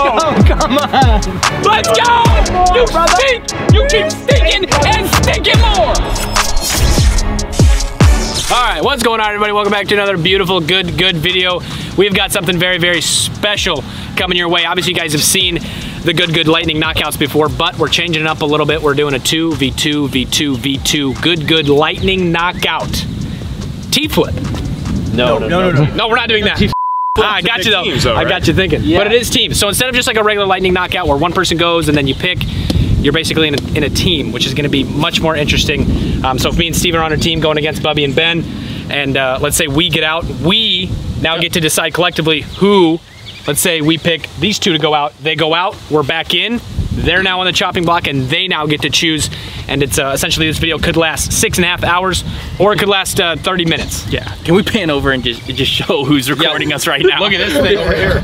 Oh, come on. Let's go! You stink! You keep stinking and stinking more! All right, what's going on, everybody? Welcome back to another beautiful, good, good video. We've got something very, very special coming your way. Obviously, you guys have seen the good, good lightning knockouts before, but we're changing it up a little bit. We're doing a 2v2, v2, v2, good, good lightning knockout. T-flip. No, no, no, no. No, we're not doing that. Ah, I got you though. teams, though, I got you thinking. But it is teams. So instead of just like a regular lightning knockout where one person goes and then you pick, you're basically in a, in a team, which is going to be much more interesting. Um, so if me and Steven are on a team going against Bubby and Ben, and uh, let's say we get out, we now get to decide collectively who. Let's say we pick these two to go out. They go out. We're back in. They're now on the chopping block, and they now get to choose. And it's uh, essentially this video could last six and a half hours, or it could last uh, 30 minutes. Yeah. Can we pan over and just just show who's recording us right now? Look at this thing over here.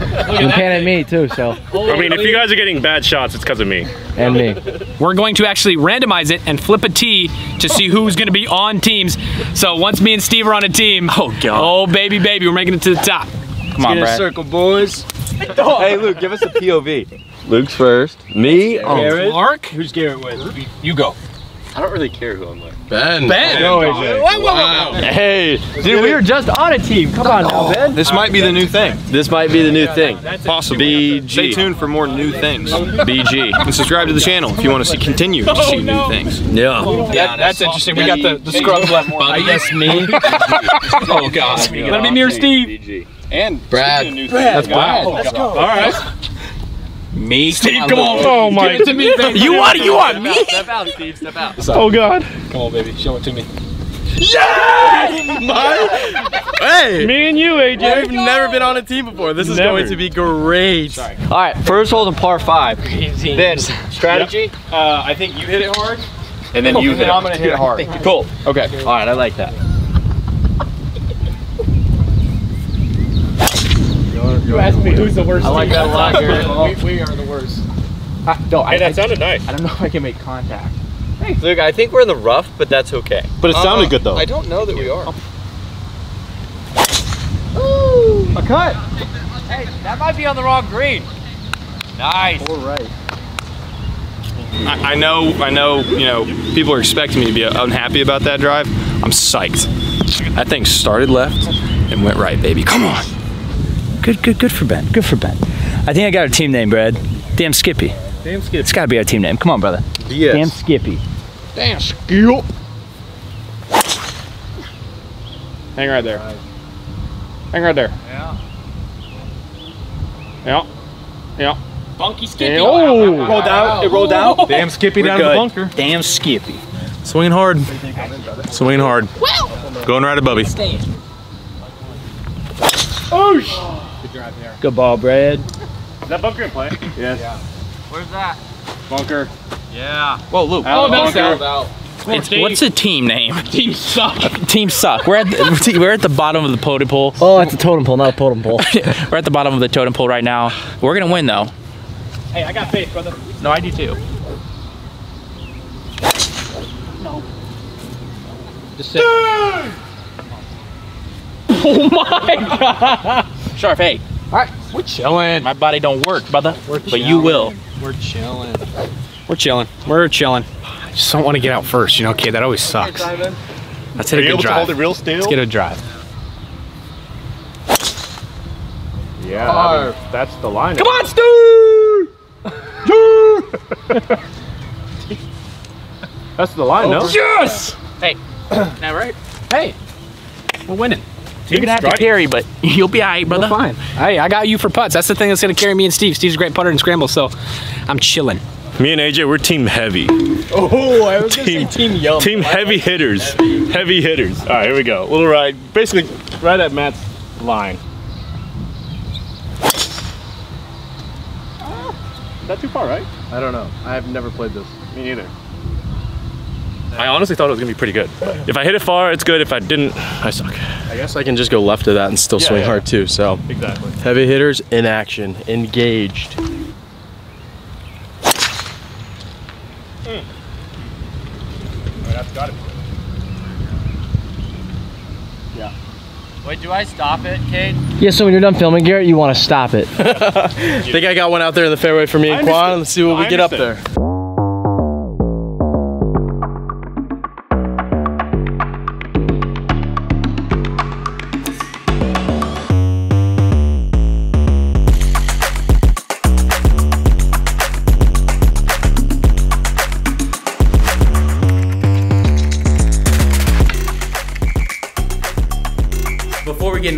You pan at me too, so I mean, if you guys are getting bad shots, it's because of me. and me. We're going to actually randomize it and flip a T to see who's going to be on teams. So once me and Steve are on a team, Oh, God. oh baby, baby, we're making it to the top. Come on, Brad. circle, boys. hey, Luke, give us a POV. Luke's first. Me. Oh. Mark, Who's Garrett with? you go. I don't really care who I'm with. Ben. Ben. Go, AJ. Wow. Hey, dude, we were just on a team. Come on now, Ben. This might be the new thing. This might be the new thing. Possibly. BG. Stay tuned for more new things. BG. And subscribe to the channel if you want to see continue to see new oh, things. Yeah. That, that's interesting. We got the, the scrubs left. I guess me. oh God. Let me mirror Steve. BG. And Brad. That's Wow. Let's go. All right. Me. Steve, come on. Oh my. Give it to me, baby. You want you want me? Step out, Steve. Step out. Oh God. Come on, baby. Show it to me. hey, Me and you, AJ. we've never been on a team before. This is Never. going to be great. All right, first hole in par five. Ben, strategy. Uh, I think you hit it hard. And then you hit. I'm gonna hit it hard. Cool. Okay. All right, I like that. You asked me who's the worst. I like that a lot, Garrett. We are the worst. I, no, I, Hey, that sounded nice. I don't know if I can make contact. Hey. Luke, I think we're in the rough, but that's okay. But it sounded good though. I don't know that we are. Ooh, a cut. Hey, that might be on the wrong green. Nice. All right. I, I know. I know. You know, people are expecting me to be unhappy about that drive. I'm psyched. That thing started left and went right, baby. Come on. Good, good, good for Ben. Good for Ben. I think I got our team name, Brad. Damn Skippy. Damn Skippy. It's got to be our team name. Come on, brother. Yes. Damn Skippy. Damn skill. Hang right there. Hang right there. Yeah. Yeah. Yeah. Funky Skippy. Oh. Rolled out. It rolled out. Damn Skippy down good. the bunker. Damn Skippy. Swinging hard. Swinging hard. Well. Going right at Bubby. Good ball, Brad. Is that bunker in play? Yes. Where's that? Bunker. Yeah. Whoa, Luke. Oh, no, sir. It's, what's the team name? Team suck. Team suck. We're at the, we're at the bottom of the totem pole. Oh, it's a totem pole, not a totem pole. We're at the bottom of the totem pole right now. We're gonna win though. Hey, I got faith, brother. No, I do too. Just sit. Oh my God. Sharp, hey, All right, we're chilling. my body don't work, brother. but you will. We're chilling. We're chilling. We're chilling. I just don't want to get out first. You know, kid, that always sucks. Let's hit a good drive. real still? Let's get a drive. Yeah. I mean, that's the line. Come on, Stu! That's the line, no? Yes! Hey, now, right? Hey, we're winning. You're gonna have to carry, but you'll be alright, brother. We're fine. Hey, I got you for putts. That's the thing that's gonna carry me and Steve. Steve's a great putter and scramble, so I'm chilling. Me and AJ, we're team heavy. Oh, I was gonna Team- say team yum. Team heavy hitters. Heavy hitters. All right, here we go. Little ride. Basically, right at Matt's line. Ah, is that too far, right? I don't know. I've never played this. Me neither. I honestly thought it was gonna be pretty good. If I hit it far, it's good. If I didn't, I suck. I guess I can just go left of that and still Yeah, swing yeah. hard too. So Exactly. heavy hitters in action, engaged. Hmm. That's gotta be. Wait, do I stop it, Cade? Yeah, so when you're done filming, Garrett, you want to stop it. think I got one out there in the fairway for me and Kwon. Let's see what we I get up there.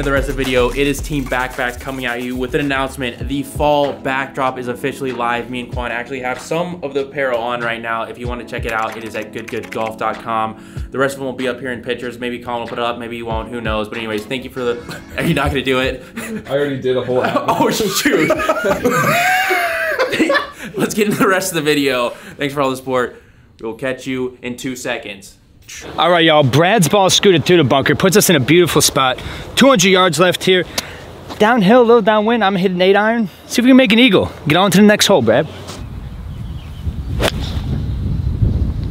The rest of the video, it is Team Backpacks coming at you with an announcement. The fall backdrop is officially live. Me and Kwon actually have some of the apparel on right now. If you want to check it out, it is at goodgoodgolf.com. The rest of them will be up here in pictures. Maybe Colin will put it up, maybe he won't, who knows. But anyways, thank you for the, are you not gonna do it? I already did a whole oh shoot. Let's get into the rest of the video. Thanks for all the support. We'll catch you in two seconds. All right, y'all. Brad's ball scooted through the bunker, puts us in a beautiful spot. 200 yards left here. Downhill, a little downwind. I'm hitting eight iron. See if we can make an eagle. Get on to the next hole, Brad.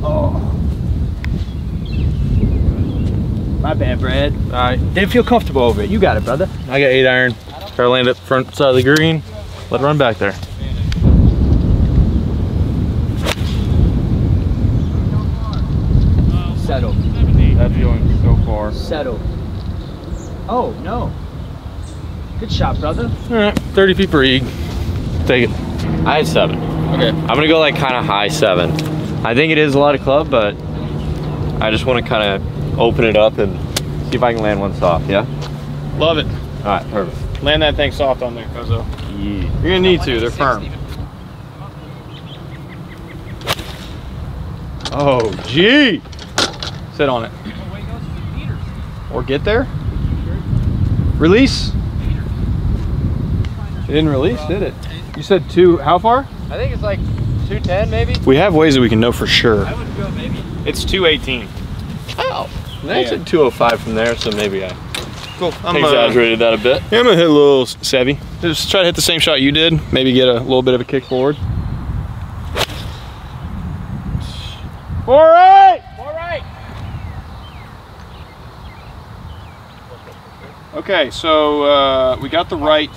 Oh. My bad, Brad. All right, Didn't feel comfortable over it. You got it, brother. I got eight iron. Try to land it front side of the green. Let it run back there. Settle. That's going so far. Settle. Oh, no. Good shot, brother. All right, 30 feet per eag. Take it. I had seven. Okay. I'm gonna go like kind of high seven. I think it is a lot of club, but I just want to kind of open it up and see if I can land one soft. Yeah. Love it. All right. Perfect. Land that thing soft on there, Kozo. Yeah. You're gonna need to. They're firm. Oh, gee. Sit on it. Or get there. Release. It didn't release, did it? You said two. How far? I think it's like 210 maybe. We have ways that we can know for sure. I would go maybe. It's 218. Oh. I said 205 from there, so maybe I Cool. I'm, uh, exaggerated that a bit. yeah, I'm gonna hit a little savvy. Just try to hit the same shot you did. Maybe get a little bit of a kick forward. All right. All right. Okay, so uh, we got the right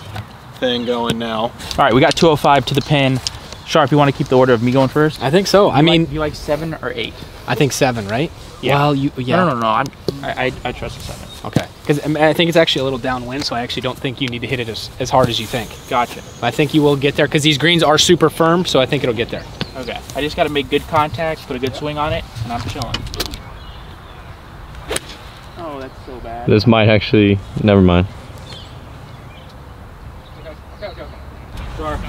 thing going now. All right, we got 205 to the pin. Sharp, you want to keep the order of me going first? I think so. I You mean, like, you like seven or eight? I think seven, right? Yeah. Well, you yeah. No, no, no, no. I'm, I, I, I trust the seven. Okay. Because I think it's actually a little downwind, so I actually don't think you need to hit it as, as hard as you think. Gotcha. I think you will get there because these greens are super firm, so I think it'll get there. Okay. I just got to make good contact, put a good swing on it, and I'm chilling. Oh, that's so bad. This might actually. Never mind. Sharp.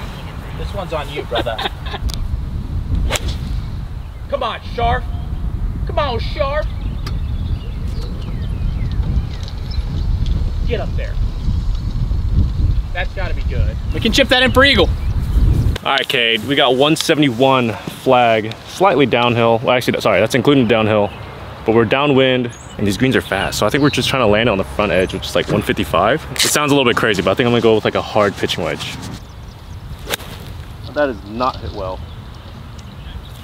This one's on you, brother. Come on, Sharp. Come on, Sharp. Get up there. That's got to be good. We can chip that in for eagle. All right, Cade, we got 171 flag, slightly downhill. Well, actually, sorry, that's including downhill, but we're downwind and these greens are fast. So I think we're just trying to land it on the front edge, which is like 155. It sounds a little bit crazy, but I think I'm gonna go with like a hard pitching wedge. That is not hit well.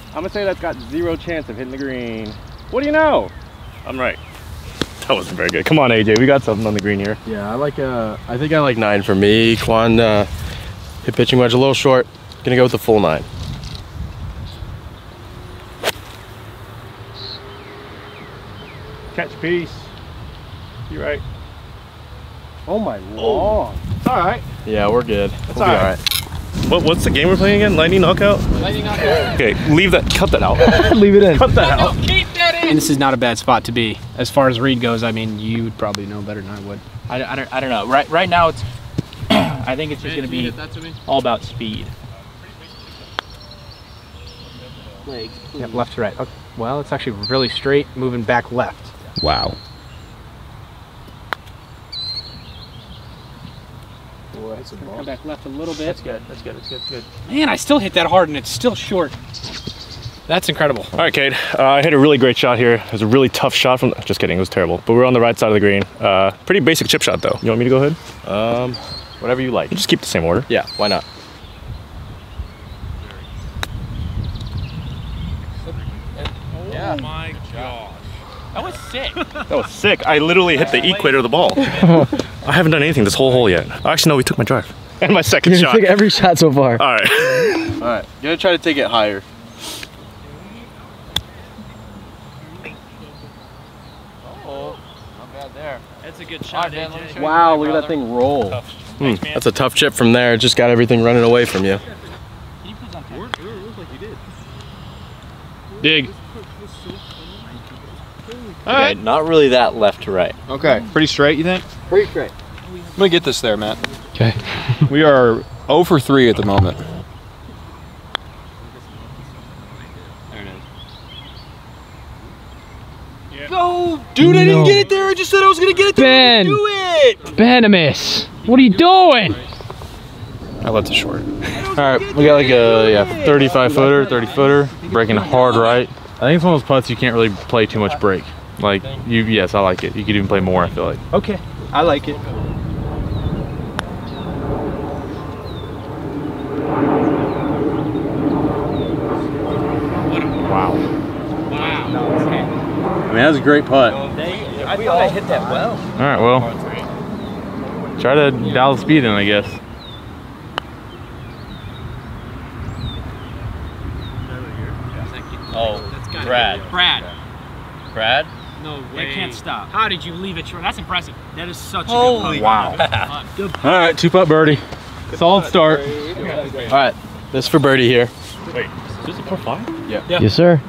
I'm gonna say that's got zero chance of hitting the green. What do you know? I'm right. That wasn't very good. Come on, AJ, we got something on the green here. Yeah, I like. Uh, I think I like nine for me. Kwon uh, hit pitching wedge a little short. Gonna go with the full nine. Catch piece. You right. Oh my lord. It's all right. Yeah, we're good. That's all right. What, what's the game we're playing again? Lightning knockout? Lightning knockout. Okay, leave that. Cut that out. Leave it in. cut that out. Keep that in. And this is not a bad spot to be. As far as Reed goes, I mean, you would probably know better than I would. I, I, don't, I don't know. Right right now, it's. I think it's just going to be that to me. all about speed. Legs. Yep, left to right. Okay. Well, it's actually really straight, moving back left. Wow. Come back left a little bit. That's good. That's good. That's good. That's good. Man, I still hit that hard and it's still short. That's incredible. All right, Cade. Uh, I hit a really great shot here. It was a really tough shot from. Just kidding. It was terrible. But we're on the right side of the green. Uh, pretty basic chip shot though. You want me to go ahead? Um, whatever you like. Just keep the same order. Yeah, why not? Yeah. That was sick. That was sick. I literally hit the equator of the ball. I haven't done anything this whole hole yet. Actually, no, we took my drive. And my second You shot. took every shot so far. All right. All right, You're gonna try to take it higher. Oh, not bad there. That's a good shot, AJ. Wow, look at that thing roll. Hmm, That's a tough chip from there. Just got everything running away from you. Dig. Okay, not really that left to right. Okay, pretty straight, you think? Pretty straight. I'm gonna get this there, Matt. Okay. We are 0 for 3 at the moment. Dude, I didn't get it there. I just said I was gonna get it there. Ben. Do it. Benimus, what are you doing? I left it short. All right, we got like a yeah 35 footer, 30 footer, breaking hard right. I think it's one of those putts you can't really play too much break. Like you, yes, I like it. You could even play more. I feel like. Okay, I like it. Wow. Wow. I mean, that's a great putt. All I thought I hit that well. right, well, try to dial the speed in, I guess. Oh, Brad. Brad. Brad? No way. can't stop. How did you leave it short? That's impressive. That is such Holy a good Wow. All right, two putt birdie. Solid start. All right, this for birdie here. Wait, is this a par five? Yeah. Yes, sir.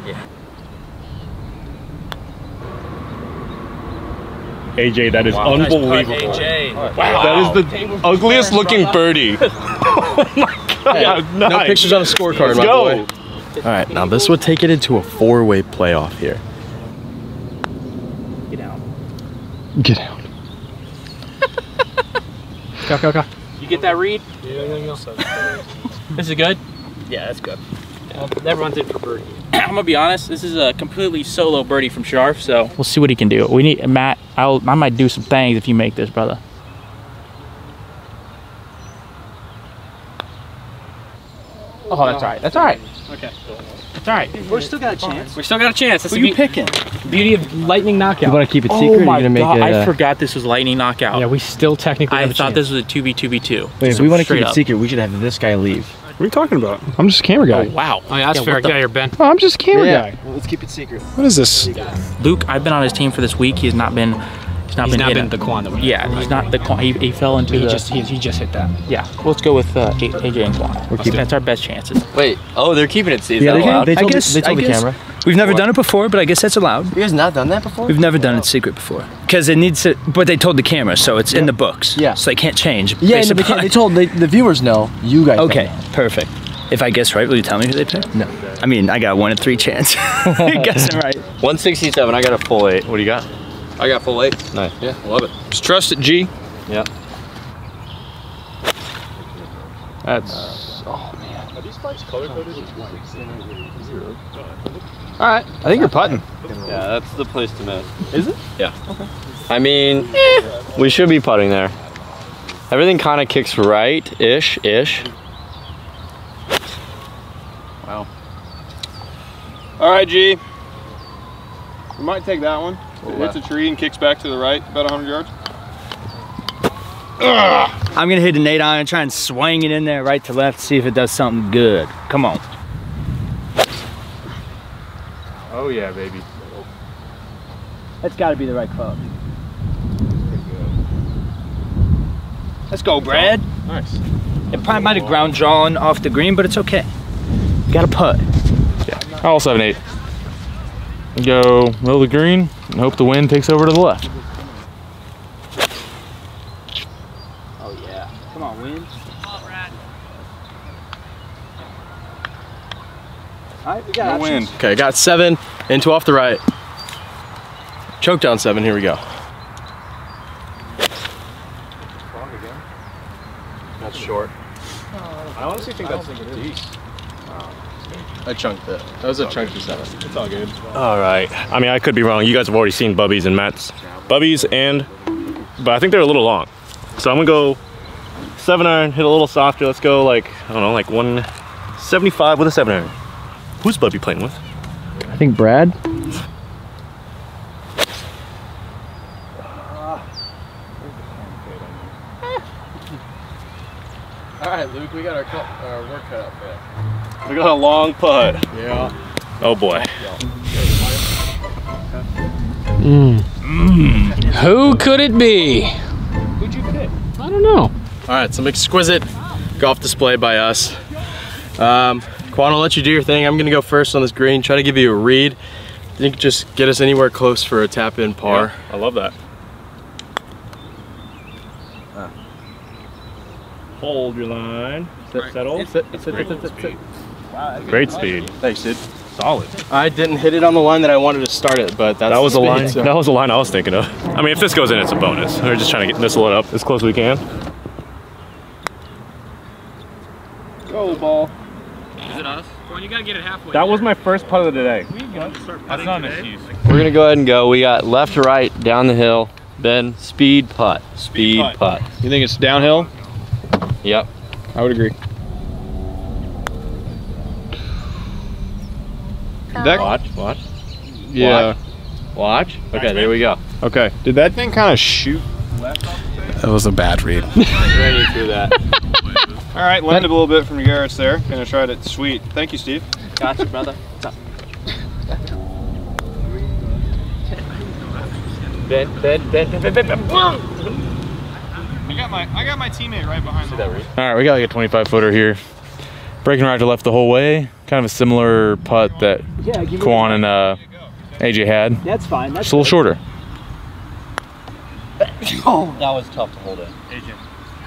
AJ, that is unbelievable. AJ. Wow. That is the ugliest looking birdie. oh my god. No nice. pictures on a scorecard, Let's my go. boy. All right, now this would take it into a four-way playoff here. Get out. Get out. Go, go, go. You get that read? This is good. Yeah, that's good. that runs it for birdie. I'm gonna be honest. This is a completely solo birdie from Scharff, so we'll see what he can do. We need Matt. I'll. I might do some things if you make this, brother. Oh, that's all right. That's all right. Okay. That's all right. We're still got a chance. We still got a chance. That's Who the you picking? beauty of lightning knockout. You want to keep it Oh secret? or my you gonna make god! it? I uh, forgot this was lightning knockout. yeah, we still technically I have a thought chance. this was a 2b2b2. Wait, if we want to keep it up. secret, we should have this guy leave. What are you talking about? I'm just a camera Oh guy. wow. Oh, yeah, that's Yeah, fair. what the- Get out here, Ben. Oh, I'm just a camera Yeah. guy. Well, let's keep it secret. What is this? Luke, I've been on his team for this week. He has not been. He's not He's been not hitting. been the Kwon that we Yeah, he's not the Kwon. He, he fell into He the. just he, he just hit that. yeah, let's go with uh, AJ and Kwon. We're keeping- That's our best chances. Wait, oh, they're keeping it. Is Yeah, that they, allowed? they I told, guess- they told I the guess- camera. We've never done it before, but I guess that's allowed. You guys not done that before? We've never done it secret before because it needs to. But they told the camera, so it's in the books. Yeah. So they can't change. Yeah, based and they, upon- they told they, the viewers know. You guys. Okay, know. perfect. If I guess right, will you tell me who they picked? No. I mean, I got one in three chance. Guessing right. 167. I got a full eight. What do you got? I got full eight. Nice. Yeah, love it. Just trust it, G. Yeah. That's. Oh man. Are these spikes color coded? All right, I think you're putting. Yeah, that's the place to miss. Is it? Yeah. Okay. I mean, eh. we should be putting there. Everything kind of kicks right-ish, ish. Wow. All right, G. We might take that one. It hits a tree and kicks back to the right, about 100 yards. I'm gonna hit an eight iron, and try and swing it in there right to left, see if it does something good. Come on. Oh yeah, baby. That's got to be the right club. Let's go, Brad. Nice. It probably might have ground drawn off the green, but it's okay. Got a putt. Yeah, I also have an eight. Go middle of the green and hope the wind takes over to the left. Oh yeah. Come on, win. All right, we got No wind. Okay, got seven into off the right. Choke down seven. Here we go. That's short. I honestly think that's deep a chunk there. That was a chunky salad. It's all good. All right. I mean, I could be wrong. You guys have already seen Bubby's and Matt's. Bubby's and, but I think they're a little long. So I'm gonna go seven iron, hit a little softer. Let's go like, I don't know, like 175 with a seven iron. Who's Bubby playing with? I think Brad. All right, Luke, we got our, our work cut out for you. We got a long putt. Yeah. Oh boy. Who could it be? Who'd you pick? I don't know. All right, some exquisite golf display by us. Um, Kwon, I'll let you do your thing. I'm gonna go first on this green, try to give you a read. I think just get us anywhere close for a tap in par. Yeah, I love that. Hold your line. Sit, settle. Sit, sit, sit, sit, sit, sit. Great speed. Thanks, dude. Solid. I didn't hit it on the line that I wanted to start it, but that's That was the speed, line. so- That was the line I was thinking of. I mean, if this goes in, it's a bonus. We're just trying to get missile it up as close as we can. Go ball. Is it us? Well, you gotta get it halfway. That was my first putt of the day. That's not an excuse. We're gonna go ahead and go. We got left to right down the hill. Ben, speed putt. Speed, putt. putt. You think it's downhill? Yep. I would agree. That, Watch, watch, yeah. watch. Okay, there we go. Okay. Did that thing kind of shoot? That was a bad read. Raining through that. All right, landed a little bit from Garrett's there. Gonna try it. Sweet. Thank you, Steve. Gotcha, brother. Ben, Ben, Ben, Ben, Ben, Ben, Ben. I got my I got my teammate right behind the All right, we got like a 25 footer here. Breaking right to left the whole way. Kind of a similar putt that Yeah, Kwon and uh, AJ had. That's fine. That's Just a little shorter. Oh, that was tough to hold in.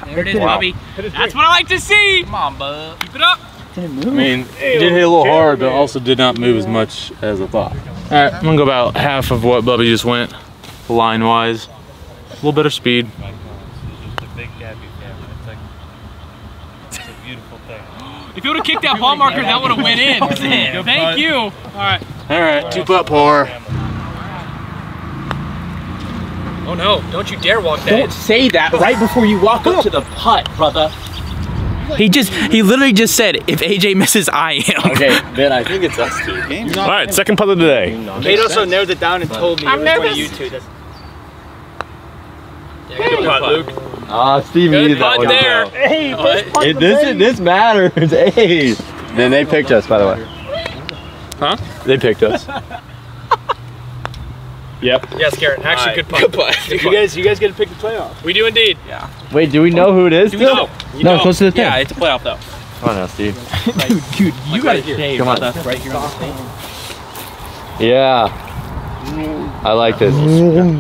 There it is, Bobby. That's what I like to see. Come on, bud. Keep it up. I mean, it did hit a little hard, but also did not move as much as I thought. All right, I'm gonna go about half of what Bubby just went, line wise. A little bit of speed. If you would have kicked that ball marker, that would have went in. Thank you. All right. All right, two putt par. Oh no! Don't you dare walk that. Don't say that right before you walk up to the putt, brother. He just, he literally just said, if AJ misses, I am. Okay, then I think it's us two. All right, second putt of the day. Nate also narrowed it down and told me I'm it was one nervous. of you two. That's Good putt, Luke. Ah, Steve Good needed that one. there. Hey, What? It, this, this matters. Hey. Then they picked us, by the way. Huh? They picked us. Yep. Yes, Garrett. Actually, good putt. Good putt. you guys, you guys get to pick the playoff. We do indeed. Yeah. Wait, do we know who it is? Do we still? know? No, close to the thing. Yeah, it's a playoff though. Come on now, Steve. Dude, dude, you Like gotta right here. Come on. brother. Right here on the stage. Yeah. I like this.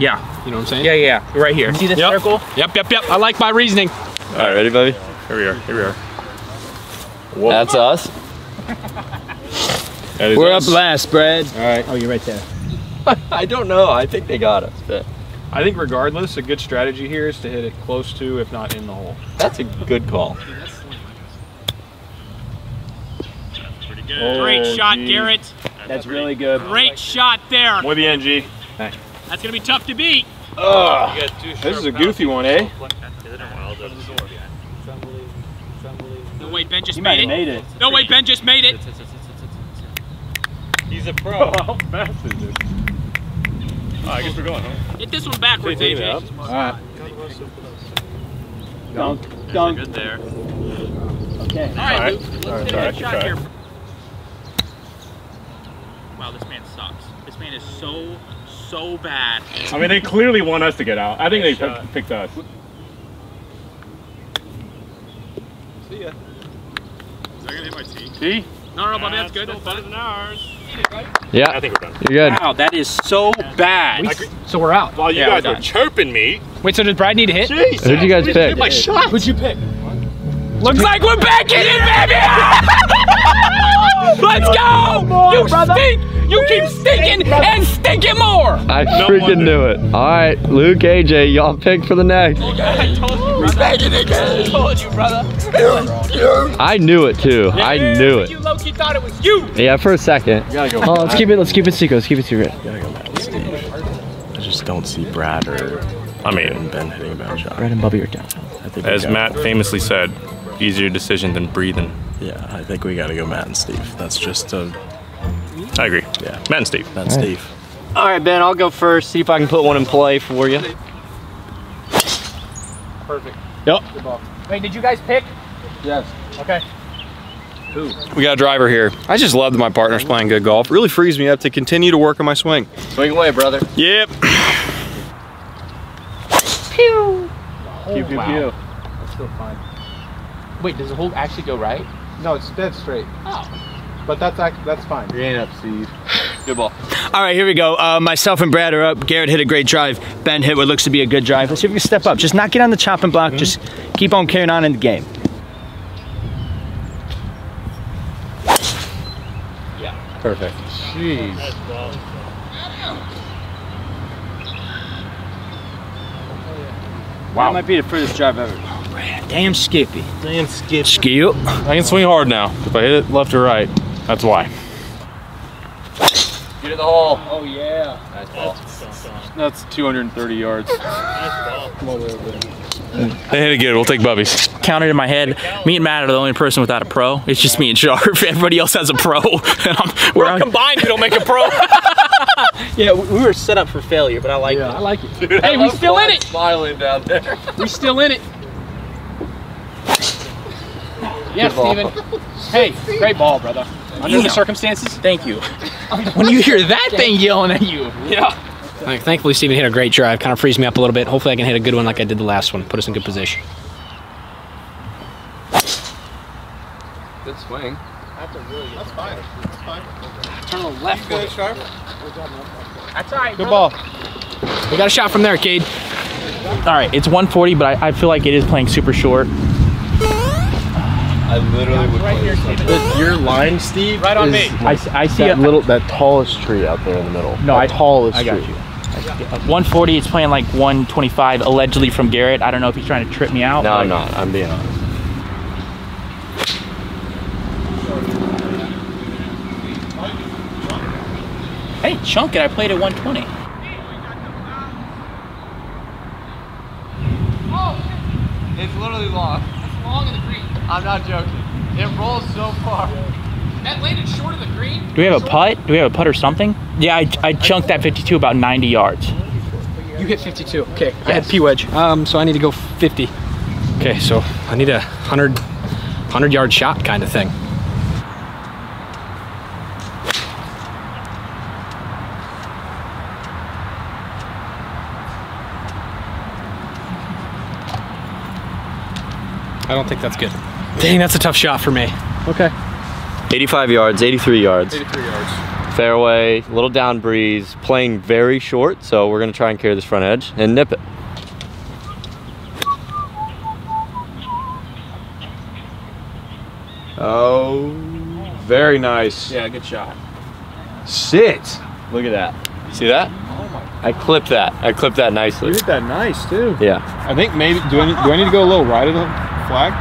Yeah. You know what I'm saying? Yeah, yeah, right here. See this Yep. circle? Yep, yep, yep. I like my reasoning. All right, ready, buddy? Here we are. Here we are. Whoa. That's us. That is We're us. up last, Brad. All right. Oh, you're right there. I don't know. I think they got us. But I think regardless, a good strategy here is to hit it close to, if not in the hole. that's a good call. That's pretty good. Great Oh, shot, geez. Garrett. That's really good. Great shot there. Muy bien, G. That's gonna be tough to beat. This is a goofy one, eh? No way, Ben just You made it. made it. No way, Ben just made it. He's a pro. How fast is this? Oh, I guess we're going, huh? Hit this one backwards, Take it AJ. up. All right. Dunk, dunk. Good there. Okay. All right, Alright. Luke. Let's Alright, hit a good shot try. here. Wow, this man sucks. This man is so, so bad. I mean, they clearly want us to get out. I think they picked, picked us. See ya. Is that gonna hit my tee? See? No, no, no, Bobby, that's good. That's better than ours. Yeah. I think we're done. You're good. Wow, that is so bad. So we're out. While you Yeah, guys we're were chirping me. Wait, so does Brad need to hit? Who'd you guys pick? my shot. Who'd you pick? Looks like we're back in it, baby! Let's go! You stink! You keep stinking and stinking more! I freaking knew it. All right, Luke, AJ, y'all pick for the next. I told you, brother. I told you, brother. I knew it too. I knew it. You low-key thought it was you! Yeah, for a second. Oh, let's keep it. Let's keep it secret. Let's keep it secret. I just don't see Brad or I mean, Ben hitting a bad shot. Brad and Bubby are down. I think we as Matt famously said, easier decision than breathing. Yeah, I think we got to go Matt and Steve. That's just a I agree. Yeah. Matt and Steve. Matt and Steve. All right, Ben, I'll go first. See if I can put one in play for you. Perfect. Yep. Wait, did you guys pick? Yes. Okay. Who? We got a driver here. I just love that my partner's playing good golf. Really frees me up to continue to work on my swing. Swing away, brother. Yep. Pew. Pew, pew, wow. pew. That's still fine. Wait, does the hole actually go right? No, it's dead straight. Oh. But that's that's fine. You ain't up, Steve. Good ball. All right, here we go. Uh, myself and Brad are up. Garrett hit a great drive. Ben hit what looks to be a good drive. Let's see if we can step up. Just not get on the chopping block. Just keep on carrying on in the game. Yeah. Perfect. Jeez. Wow. That might be the furthest drive ever. Damn Skippy. Damn skip. Skip. I can swing hard now. If I hit it left or right, that's why. Get in the hole. Oh yeah. Nice ball. That's 230 yards. They hit it good. We'll take Bubby's. Counted in my head. Me and Matt are the only person without a pro. It's just me and Sharp. Everybody else has a pro. And I'm- we're on- Combined, we don't make a pro. yeah, we we were set up for failure, but I like it. I like it. Dude, hey, we still in it. Smiling down there. We still in it. Yes, Good. Steven. Hey, great ball, brother. Under the Damn. circumstances. Thank you. when you hear that thing yelling at you. Yeah. Like, thankfully, Steven hit a great drive. Kind of frees me up a little bit. Hopefully, I can hit a good one like I did the last one. Put us in good position. Good swing. That's a really good fine. That's fine. Turn the left. Good, Sharp. That's all right. Good ball. We got a shot from there, Cade. All right, it's 140, but I, I feel like it is playing super short. I literally would play this. Your line, Steve. Right on is me. I, s- I see That a, little, that tallest tree out there in the middle. No, that I- tallest I got tree. you. 140. It's playing like 125, allegedly from Garrett. I don't know if he's trying to trip me out. No, I'm not. I'm being honest. Hey, chunk it. I played at 120. It's literally long. It's long in the green. I'm not joking. It rolls so far. That landed short of the green. Do we have a putt? Do we have a putt or something? Yeah, I, I chunked that 52 about 90 yards. You hit 52. Okay. I had P wedge. Um, so I need to go 50. Okay, so I need a 100, 100 yard shot kind of thing. I don't think that's good. Dang, that's a tough shot for me. Okay. 85 yards, 83 yards. 83 yards. Fairway, little down breeze, playing very short, so we're gonna try and carry this front edge and nip it. Oh, very nice. Yeah, good shot. Sit. Look at that. See that? Oh I clipped that. I clipped that nicely. You hit that nice too. Yeah, I think maybe do I do I need to go a little right of the flag?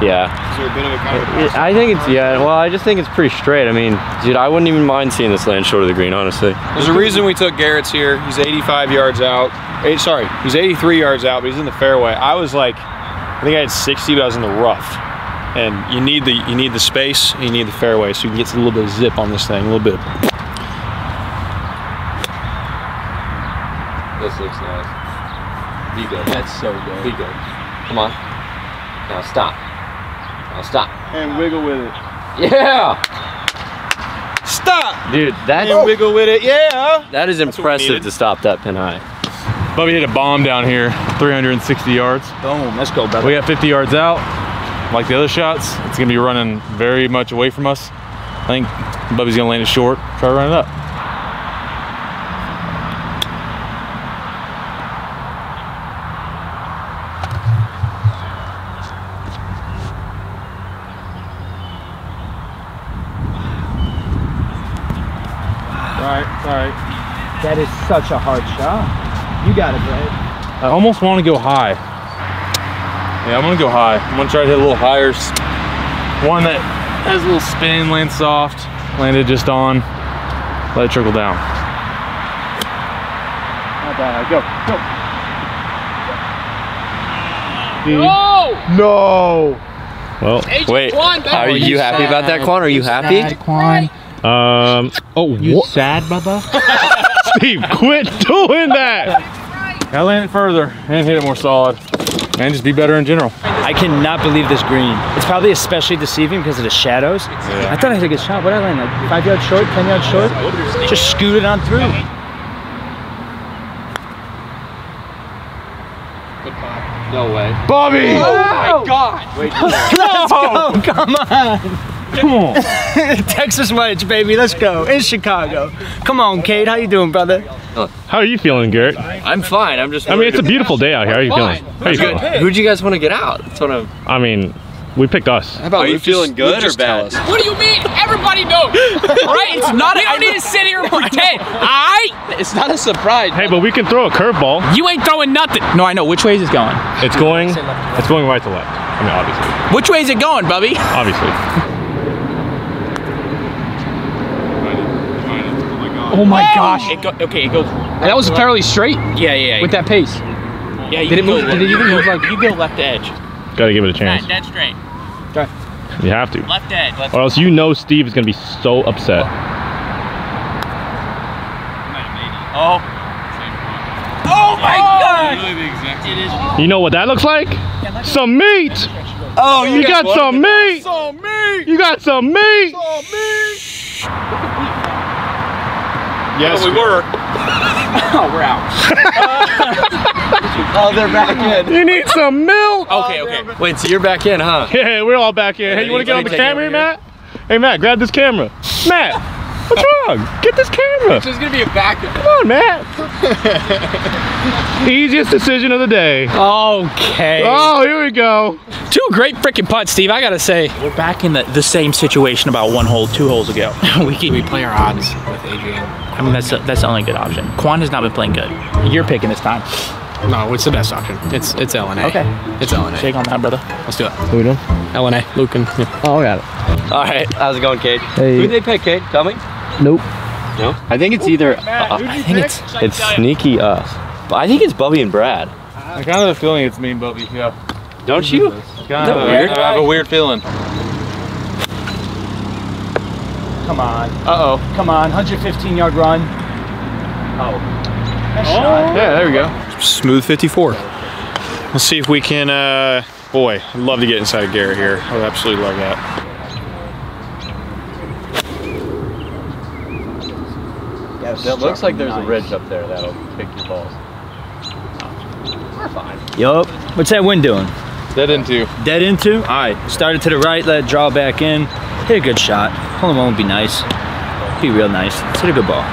Yeah. Is there a bit of a kind of It- I think it's yeah. Well, I just think it's pretty straight. I mean, dude, I wouldn't even mind seeing this land short of the green, honestly. There's a reason we took Garrett's here. He's 85 yards out. Eight, sorry, he's 83 yards out, but he's in the fairway. I was like, I think I had 60, but I was in the rough. And you need the you need the space, and you need the fairway, so you can get a little bit of zip on this thing, a little bit. Of, This looks nice. Be good. That's so good. Be good. Come on. Now stop. Now stop. and wiggle with it. Yeah, Stop. dude. That's And wiggle with it. Yeah. that is impressive to stop that pin high. Bubby hit a bomb down here, 360 yards. Boom. Let's go, brother. We got 50 yards out. Like the other shots, it's gonna be running very much away from us. I think Bubby's gonna land it short, try to run it up. Right. Right. That is such a hard shot. You got it, Brad. I almost want to go high. Yeah, I'm gonna go high. I'm gonna try to hit a little higher. One that has a little spin, lands soft, landed just on. Let it trickle down. Not bad. Go. Go. Oh! No. Well, Wait, are you happy about that, Kwon? Are you happy? Kwon. um, oh, You what? sad, Bubba? Steve, quit doing that. Gotta land it further and hit it more solid. And just be better in general. I cannot believe this green. It's probably especially deceiving because of the shadows. I thought I had a good shot. What did I land? Like five yards short, ten yards short? Just scooted on through. No way. Bobby! Oh my god! Let's go! Come on! Come on. Texas wedge, baby. Let's go. In Chicago. Come on, Cade. How you doing, brother? How are you feeling, Garrett? I'm fine. I'm just. I mean, it's a beautiful day out here. How are you feeling? How are you Good. feeling? Who'd you guys want to get out? That's what I'm. I mean, we picked us. How about Are you feeling good or bad? What do you mean? Everybody knows, right? It's not. We don't need to sit here and pretend. Alright? It's not a surprise. Hey, but we can throw a curveball. You ain't throwing nothing. No, I know. Which way is it going? It's going. It's going right to left. I mean, obviously. Which way is it going, Bubby? Obviously. Oh my gosh. It go, okay, it goes. That was fairly straight. Yeah, yeah. yeah. With that pace. yeah, you did it move- left- did it even you move go- like- You go left edge. Gotta give it a chance. dead straight. You have to. Left edge. Left. Or else you know Steve is gonna be so upset. Oh. Oh my oh! god! It is. You know what that looks like? Some meat. Oh, You got some meat. Some meat! You got some meat! some meat. Yes, we were. Oh, we're out. Oh, they're back in. You need some milk. Okay, okay. Oh, Wait, so you're back in, huh? Yeah, we're all back here. Hey, you want to get on the camera, here, Matt? Hey, Matt, grab this camera. Matt, what's wrong? Get this camera. There's gonna be a backup. Come on, Matt. Easiest decision of the day. Okay. Oh, here we go. Two great freaking putts, Steve. I gotta say. We're back in the, the same situation about one hole, two holes ago. we can, we play our odds with Adrian. I mean, that's that's the only good option. Kwon has not been playing good. You're picking this time. No, it's the best option. It's it's LNA. Okay. It's LNA. Shake on that, brother. Let's do it. Who we doing? LNA. Luke and yeah. Oh, I got it. All right. How's it going, Kate? Hey. Who'd they pick, Kate? Tell me. Nope. No. I think it's either. Uh, I think it's it's sneaky us. But I think it's Bubby and Brad. I kind of have a feeling it's me and Bubby. Yeah. Don't you? Kind of. weird? I have a weird feeling. Come on. Uh oh. Come on. 115 yard run. Oh. Nice shot. Yeah, there we go. Smooth 54. Let's see if we can, uh, boy, I'd love to get inside of Garrett here. I would absolutely love that. It looks like there's a ridge up there that'll kick your balls. We're fine. Yup. What's that wind doing? Dead into. Dead into? All right. Started to the right, let it draw back in. Hit a good shot. Hole in one would be nice. Be real nice. Let's hit a good ball.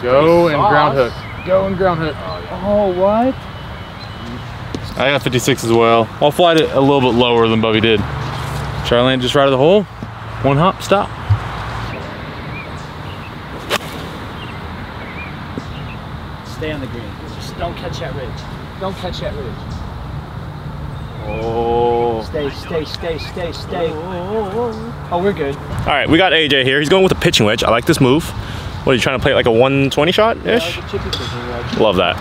Go and ground hook. Go and ground hook. Oh, what? I got 56 as well. I'll fly it a little bit lower than Bubby did. Try to land just right of the hole. One hop, stop. Stay on the green. Just don't catch that ridge. Don't catch that ridge. Oh. Stay, stay, stay, stay, stay. Oh, we're good. All right, we got AJ here. He's going with a pitching wedge. I like this move. What are you trying to play like a 120 shot ish? Love that.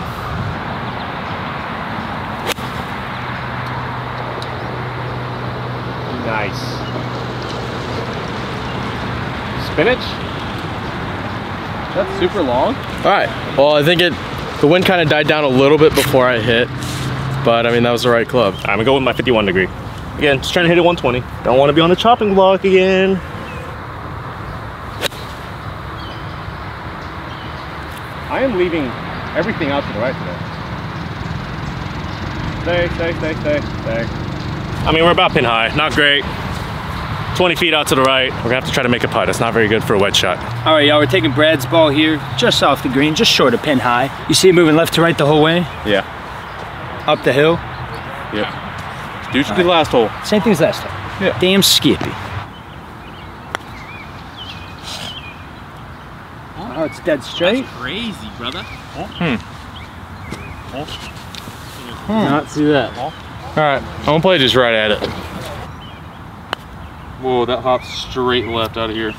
Nice. Spinach? That's super long. All right. Well, I think it. The wind kind of died down a little bit before I hit, but I mean that was the right club. I'm gonna go with my 51 degree. Again, just trying to hit it 120. Don't want to be on the chopping block again. I am leaving everything out to the right today. Stay, stay, stay, stay, stay. I mean, we're about pin high. Not great. 20 feet out to the right. We're gonna have to try to make a putt. It's not very good for a wedge shot. All right, y'all, we're taking Brad's ball here, just off the green, just short of pin high. You see it moving left to right the whole way, Yeah. Up the hill. Yep. Do what you did last hole. Same thing as last time. Yeah. Damn skippy. Oh, it's dead straight. Crazy, brother. hmm not see that. All right, I'm gonna play just right at it. Whoa, that hops straight left out of here.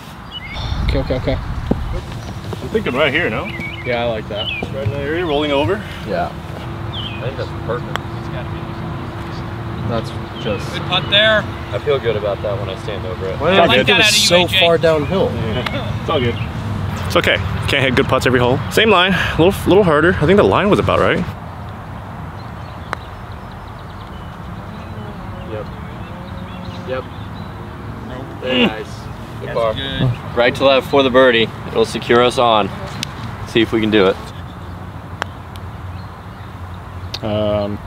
Okay, okay, okay. I'm thinking right here, no? Yeah, I like that. Right in the area, rolling over. Yeah. I think that's perfect. That's just. Good putt there. I feel good about that when I stand over it. Well, I like that out of you, so AJ. far downhill. It's all good. It's okay. Can't hit good putts every hole. Same line, a little, little harder. I think the line was about right. Yep. Yep. Very nice. Hmm. Good bar. Right to left for the birdie. It'll secure us on. See if we can do it. Um,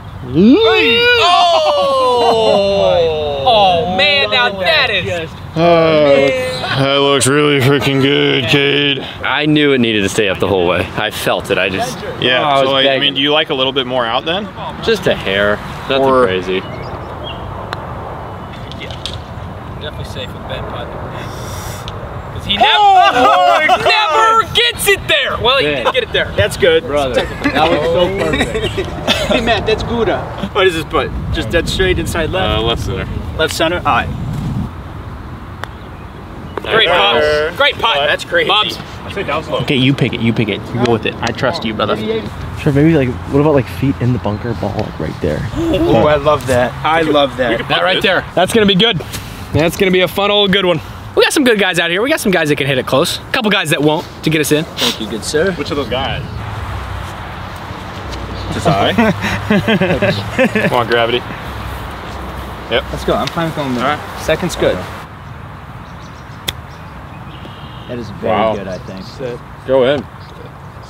Oh, man, now that is. that looks really freaking good, Cade. I knew it needed to stay up the whole way. I felt it. I just Yeah, Oh, I so like, I mean, do you like a little bit more out then? just a hair. Nothing Or- crazy. Yeah, definitely safe with Ben putt. Because he never, never gets it there. Well, he did get it there. That's good. Brother, that was so perfect. Hey, Matt, that's Gouda. What is this putt? Just dead straight inside left? uh, left center. left center? All right. Great putt. Great putt. That's crazy. Bubs. I say down slow. Okay, you pick it. You pick it. You go with it. I trust you, brother. Sure, maybe like, what about like feet in the bunker ball, like right there? Oh, I love that. I love that. That right there. That's going to be good. That's going to be a fun old good one. We got some good guys out here. We got some guys that can hit it close. A couple guys that won't to get us in. Thank you, good sir. Which of those guys? Just I. Come on, gravity. Yep. Let's go. I'm fine with going there. Second's good. That is very Wow. good, I think. Sit. Go in.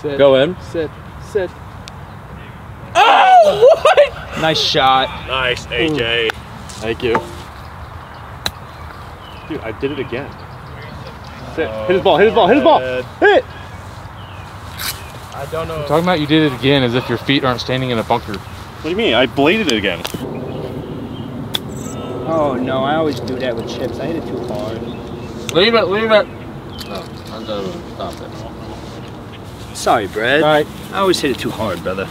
Sit. Go in. Sit. Sit. Oh, what? Nice shot. Nice, AJ. Thank you. Dude, I did it again. Sit. Hit his ball, hit his ball, hit his ball. Hit it. I don't know. You're talking about you did it again as if your feet aren't standing in a bunker. What do you mean? I bladed it again. Oh, no. I always do that with chips. I hit it too hard. Leave it, leave it. Oh, I'm done with. Stop it. Sorry, Brad. All right. I always hit it too hard, brother.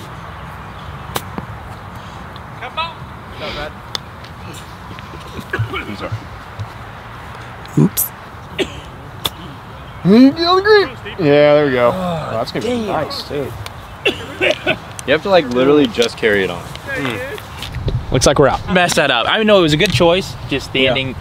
I'm sorry. Yeah, there we go. Oh, that's gonna be nice too. You have to like literally just carry it on. Hmm. Looks like we're out. Messed that up. I know it was a good choice. Just standing,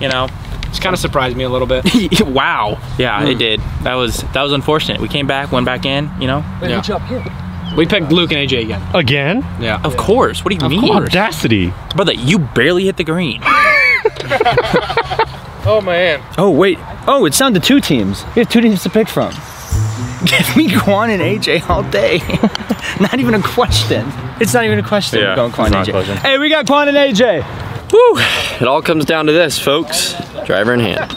you know. It's kind of surprised me a little bit. wow. Yeah, it hmm. did. That was that was unfortunate. We came back, went back in. You know. Yeah. We picked Luke and AJ again. Again? Yeah. Of course. What do you Of mean, Audacity. brother? You barely hit the green. Oh man. Oh, wait. Oh, it's down to two teams. We have two teams to pick from. Give me Kwon and AJ all day. not even a question. It's not even a question. Yeah, going Kwon it's and not a AJ. question. Hey, we got Kwon and AJ. Woo! It all comes down to this, folks. Driver in hand.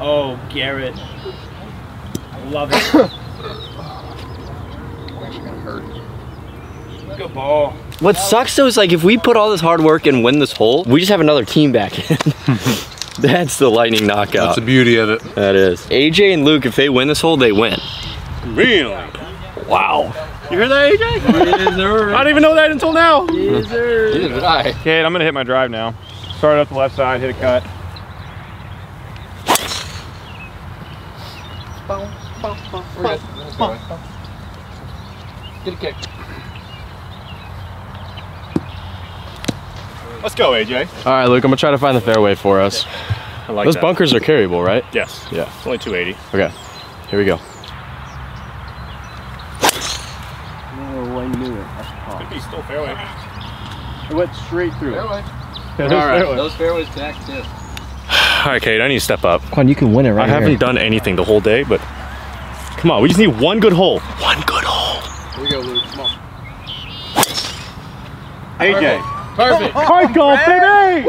Oh, Garrett. I Love it. Good ball. What sucks though is like if we put all this hard work and win this hole, we just have another team back in. That's the lightning knockout. That's the beauty of it. that is. AJ and Luke, if they win this hole, they win. Really? Wow. You heard that, AJ? I didn't even know that until now. Neither did I. Okay, I'm gonna hit my drive now. Start up the left side, hit a cut. Get a kick. Let's go, AJ. All right, Luke, I'm gonna try to find the fairway for us. I like Those that. bunkers are carryable, right? Yes. Yeah. It's only 280. Okay. Here we go. Oh, I knew it. That's Could be still fairway. It went straight through. Fairway. Yeah, All there's right, fairway. those fairways back too. All right, Cade, I need to step up. Kwon, you can win it right I haven't done anything the whole day, but come on, we just need one good hole. One good hole. Here we go, Luke. Come on. AJ. Perfect. Hard golf, baby!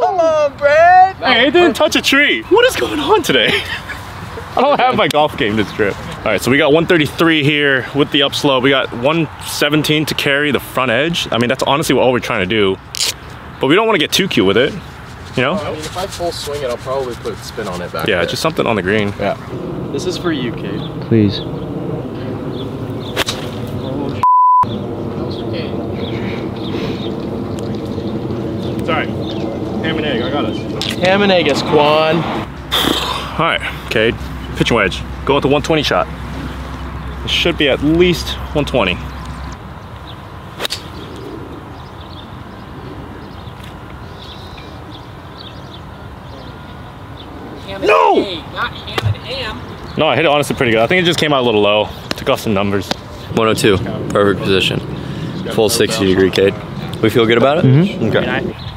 Come on, Brad. Hey, it didn't touch a tree. What is going on today? I don't have my golf game this trip. All right, so we got 133 here with the upslope. We got 117 to carry the front edge. I mean, that's honestly all we're trying to do. But we don't want to get too cute with it, you know? I mean, if I full swing it, I'll probably put spin on it back Yeah, there. just something on the green. Yeah. This is for you, Cade. Please. It's all right. Ham and egg, I got us. Ham and egg is Kwon. All right, Cade, pitching wedge. Go with the 120 shot. It should be at least 120. No, No, I hit it honestly pretty good. I think it just came out a little low. Took off some numbers. 102. Perfect position. Full 60 degree, Cade. We feel good about it? Mm-hmm. Okay.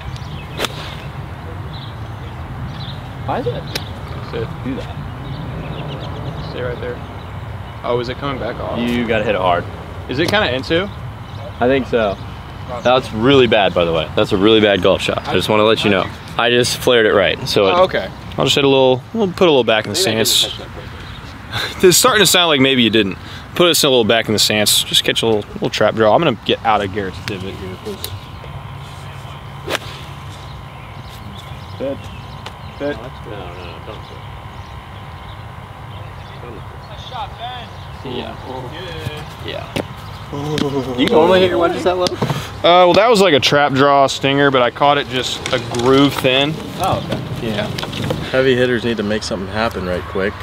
Why is it? Sit. Do that. Stay right there. Oh, is it coming back off? You gotta hit it hard. Is it kind of into? I think so. That's really bad, by the way. That's a really bad golf shot. I just want to let you know. I just flared it right, so it, Oh, okay. I'll just hit a little, we'll put a little back in the stance. It's starting to sound like maybe you didn't. Put us a little back in the stance. Just catch a little, little trap draw. I'm gonna get out of Garrett's divot here. 'Cause- Fit. Fit. Yeah. Yeah. You normally hit your wedges that low? Uh, well, that was like a trap draw stinger, but I caught it just a groove thin. Oh, okay. Yeah. Heavy hitters need to make something happen right quick.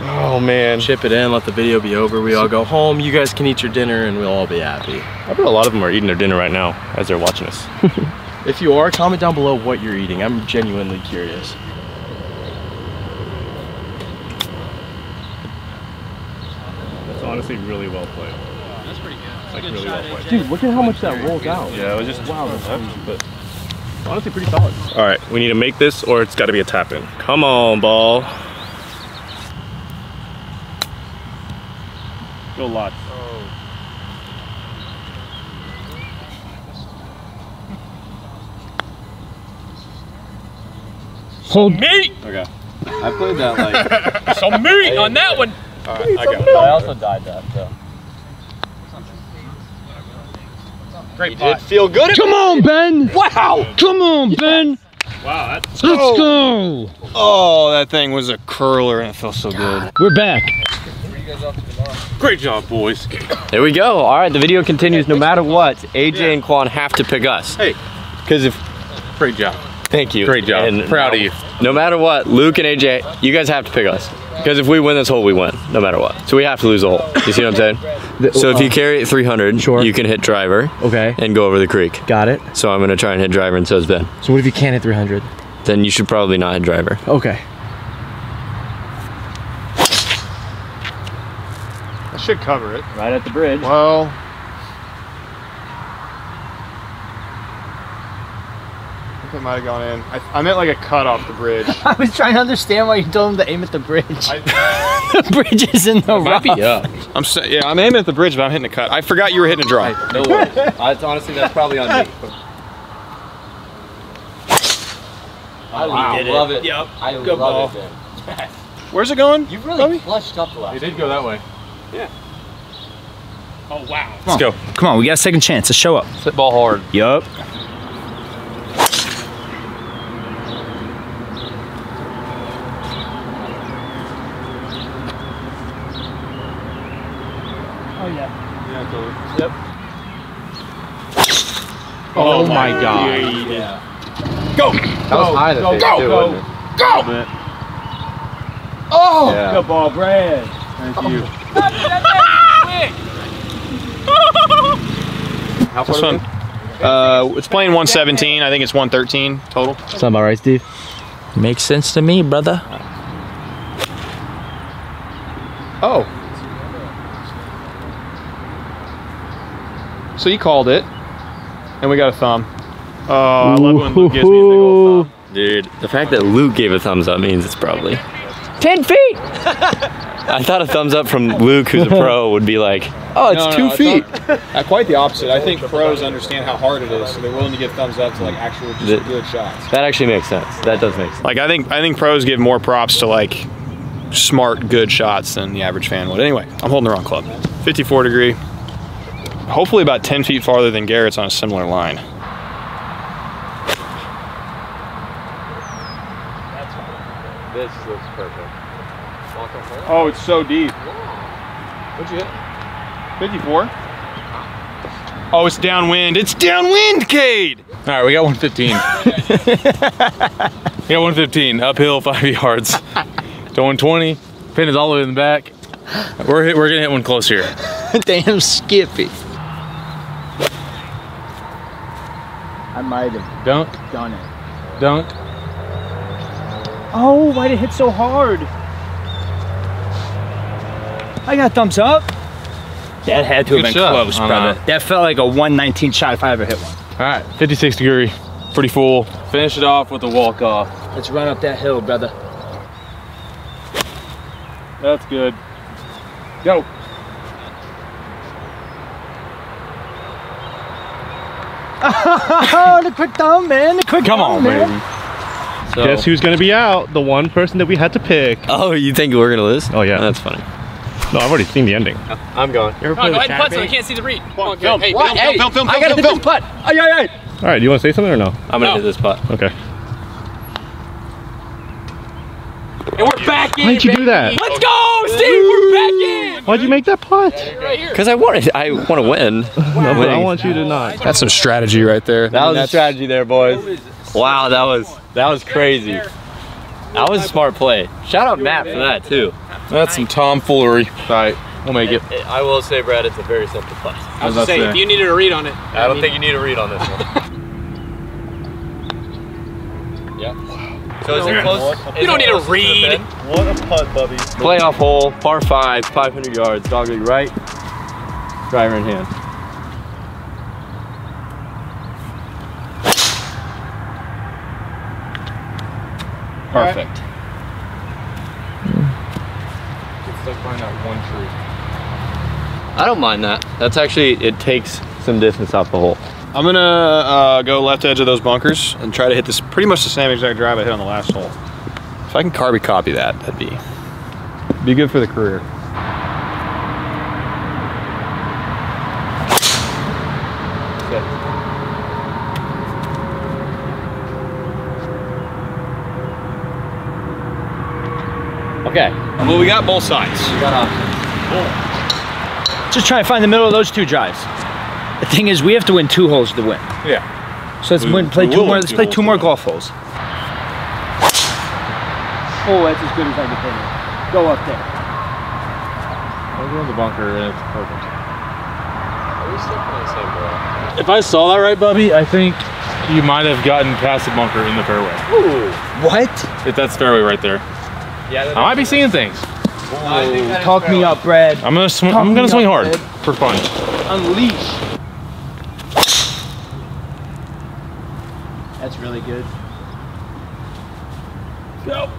Oh man. Chip it in, let the video be over. We all go home. You guys can eat your dinner, and we'll all be happy. I bet a lot of them are eating their dinner right now as they're watching us. If you are, comment down below what you're eating. I'm genuinely curious. Honestly really well played. That's pretty good. Like really well played. Dude, look at how much that rolls out. Yeah, it was just wow, left, but honestly pretty solid. All right, we need to make this, or it's got to be a tap in. Come on, ball. Go lots. Hold. Meat! Okay. I played that like. Some meat on that one. I got it. I also died that, so. Great Did feel good. Come on, Ben. Wow. Come on, Ben. Wow, that's Let's oh. go. Oh, that thing was a curler and it felt so good. We're back. great job, boys. There we go. All right, the video continues. No matter what, AJ and Kwon have to pick us. Hey. Because if Great job. Thank you. Great job. And Proud of you. No matter what, Luke and AJ, you guys have to pick us. Because if we win this hole, we win, no matter what. So we have to lose the hole. You see what I'm saying? So if you uh, carry it 300, Sure. you can hit driver Okay. and go over the creek. Got it. So I'm gonna try and hit driver, and so is Ben. So what if you can't hit 300? Then you should probably not hit driver. Okay. I should cover it. Right at the bridge. Well. Think it might have gone in. I, I meant like a cut off the bridge. I was trying to understand why you told him to aim at the bridge. the bridge is in the rough. I'm sa- yeah, I'm aiming at the bridge, but I'm hitting a cut. I forgot you were hitting a draw. No worries. That's honestly, that's probably on me. I love it. Yep. I Good love ball. it. Ben. Where's it going? You really flushed up the last. It did go that way. Yeah. Oh wow. Let's go. Come on, we got a second chance. Let's show up. Hit ball hard. Yup. Oh, my god. Go! That was high the pitch too, wasn't it? Oh, Yeah. good ball, Brad. Thank you. How This far one. Uh, it's playing 117. I think it's 113 total. Sound about right, Steve? Makes sense to me, brother. Oh. So you called it, and we got a thumb. Oh, I love when Luke gives me a big old thumb. Dude, the fact that Luke gave a thumbs up means it's probably 10 feet. I thought a thumbs up from Luke, who's a pro, would be like, oh, it's No, no, two it's feet. Uh, quite the opposite. I think pros understand how hard it is, so they're willing to give thumbs up to like actual just The- good shots. That actually makes sense. That does make sense. Like I think I think pros give more props to like smart, good shots than the average fan would. Anyway, I'm holding the wrong club. 54 degree. Hopefully about 10 feet farther than Garrett's on a similar line. This looks perfect. Oh, it's so deep. What'd you hit? 54. Oh, it's downwind. It's downwind, Cade. All right, we got 115. we got 115, uphill five yards. to 120, pin is all the way in the back. We're hit, we're gonna hit one close here. Damn Skippy. I might have Dunk, done it. dunk. Oh, why'd it hit so hard? I got thumbs up. That had to have been shot. close, brother. know. That felt like a 119 shot if I ever hit one. All right, 56 degree, pretty full. Finish it off with a walk off. Let's run up that hill, brother. That's good. Go. Oh, the quick thumb, man. The quick Come thumb, on, man. baby. So, Guess who's gonna be out? The one person that we had to pick. Oh, you think we're gonna lose? Oh yeah. That's funny. No, I've already seen the ending. Uh, I'm going. Come on, go ahead and putt so we can't see the read. Come on, go. Hey, Film, hey, film, film, I film, gotta film, hit film. this putt. Ay, ay, ay. All right, do you want to say something or no? I'm gonna No. hit this putt. Okay. And we're back in. Why'd you do that? Let's go, Steve. We're back in. Why'd you make that putt? Cause I want I want to win. No, but I want you to not. That's some strategy right there. That was a strategy there, boys. Wow, that was that was crazy. That was a smart play. Shout out Matt for that too. That's some tomfoolery. All right, we'll make it. I will say, Brad, it's a very simple putt. I was As I just saying, say. if you needed a read on it. I don't think you need a read on this one. So is it close? You don't need a read. What a putt, Bubby. Playoff hole, par five, 500 yards, dog leg right, driver in hand. Perfect. It's like find that one tree. I don't mind that. That's actually, it takes some distance off the hole. I'm gonna uh, go left edge of those bunkers and try to hit this pretty much the same exact drive I hit on the last hole. If I can carbon copy that, that'd be be good for the career. Okay. Well, we got both sides. Just try to find the middle of those two drives. The thing is, we have to win two holes to win. Yeah. So let's We- win, play two more. Let's play two more win. golf holes. Oh, that's as good as I can hit it. Go up there. I'll go in the bunker and it's perfect. If I saw that right, Bubby, I think you might have gotten past the bunker in the fairway. Ooh. What? If that's fairway right there. Yeah. I might be seeing things. Talk me up, Brad. I'm gonna swing. Talk I'm gonna up, swing hard Ed. for fun. Unleash. Really good. Go.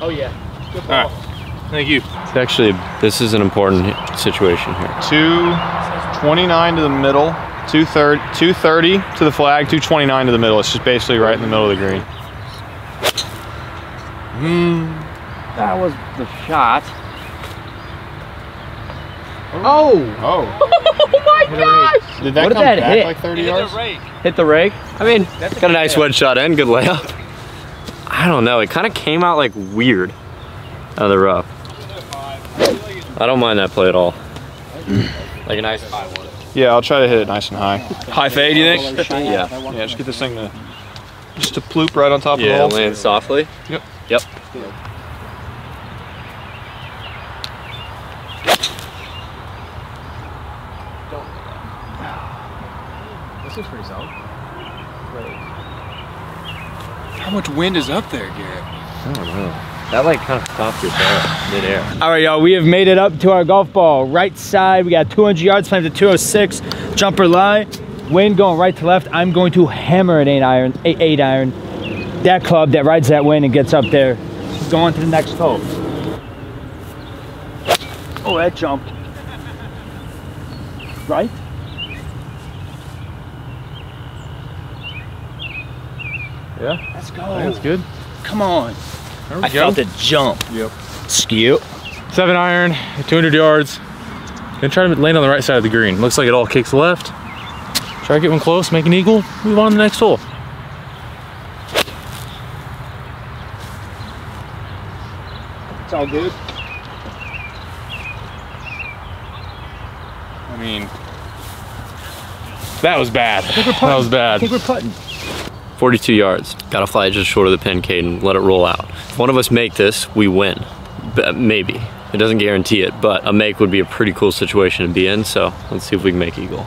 Oh yeah. Good ball. right. Thank you. It's actually, this is an important situation here. 229 to the middle, 230, 230 to the flag, 229 to the middle. It's just basically right in the middle of the green. Hmm. That was the shot. Oh! Oh! My gosh. Did that What did that back hit? like 30 yards? Hit the rake. I mean, That's got a nice wedge shot in, good layup. I don't know, it kind of came out like weird out of the rough. I don't mind that play at all. like a nice high one. Yeah, I'll try to hit it nice and high. High fade, you think? Yeah. Yeah, just get this thing to just to ploop right on top Yeah, of the hole. land softly. Yep. Yep. This is pretty solid. How much wind is up there, Garrett? I don't know. That like kind of stopped your barrel mid-air. All right, y'all, we have made it up to our golf ball. Right side, we got 200 yards, playing to 206. Jumper lie, wind going right to left. I'm going to hammer an eight iron, eight, eight iron. That club that rides that wind and gets up there. Going to the next hole. Oh, that jumped. Right? Yeah. Let's go. That's good. Come on. There we I go. felt it jump. Yep. Skew. Seven iron, 200 yards. Gonna try to land on the right side of the green. Looks like it all kicks left. Try to get one close, make an eagle, move on to the next hole. It's all good. I mean, that was bad. That putting. was I bad. think we're putting. 42 yards. Gotta fly just short of the pin, Caden. Let it roll out. If one of us make this, we win. Uh, maybe. It doesn't guarantee it, but a make would be a pretty cool situation to be in, so let's see if we can make eagle.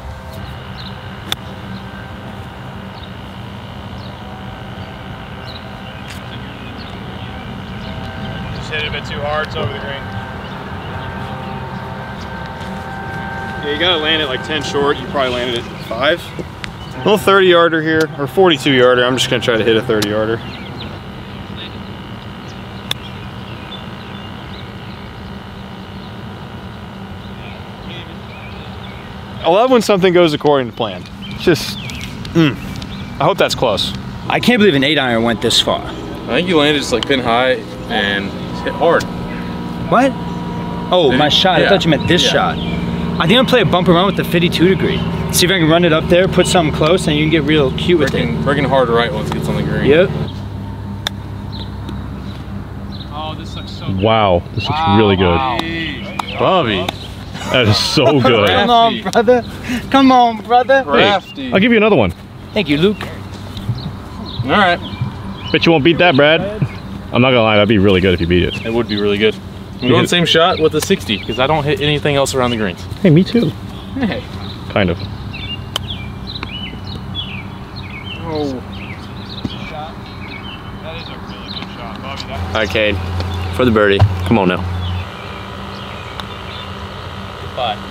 Just hit it a bit too hard, it's over the green. Yeah, you gotta land it like 10 short, you probably landed it 5 little 30 yarder here, or 42 yarder. I'm just gonna try to hit a 30 yarder. I love when something goes according to plan. It's just, mm, I hope that's close. I can't believe an eight iron went this far. I think you landed just like pin high and hit hard. What? Oh, my shot. I thought you meant this Yeah. shot. I think I'm gonna play a bumper run with the 52 degree. See if I can run it up there, put something close, and you can get real cute with it. Breaking, breaking hard right once it gets on the green. Yep. Oh, this looks so Wow, this looks really good. Bobby. That is so good. Come on, brother. Come on, brother. Crafty. I'll give you another one. Thank you, Luke. All right. Bet you won't beat that, Brad. I'm not gonna lie, that'd be really good if you beat it. It would be really good. I'm going same shot with the 60 because I don't hit anything else around the greens. Hey, me too. Hey. Kind of. Oh. All right, Cade, for the birdie. Come on now.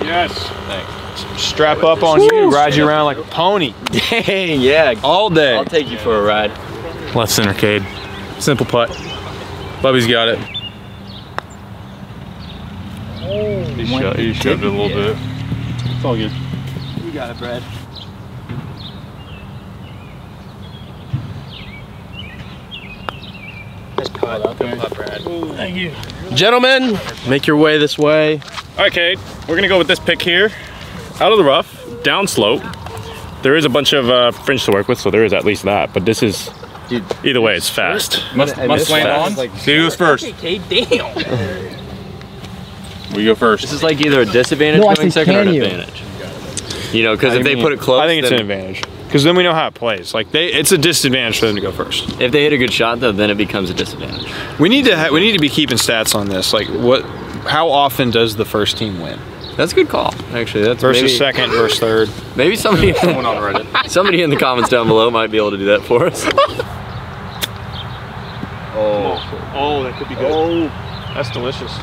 Yes. Thanks. Strap up on you, ride you around like a pony. Dang, yeah. All day. I'll take you for a ride. Left center, Cade. Simple putt. Bubby's got it. He, sho he shoved it a little bit. It's all good. You got it, Brad. Thank you. Gentlemen, make your way this way. All right, Cade, we're gonna go with this pick here. Out of the rough, down slope. There is a bunch of uh, fringe to work with, so there is at least that. But this is, either way, it's fast. Must, must land on. See who goes first. Okay, damn. We go first. This is like either a disadvantage No, I going second or an can you? advantage. You know, because if they mean- put it close, I think it's then an advantage. Because then we know how it plays. Like they, it's a disadvantage for them to go first. if they hit a good shot, though, then it becomes a disadvantage. We need to ha- we need to be keeping stats on this. Like what, how often does the first team win That's a good call, actually. That's versus maybe, second versus third? Maybe somebody, Someone on Reddit. somebody in the comments down below might be able to do that for us. Oh, oh, that could be good. Oh, that's delicious.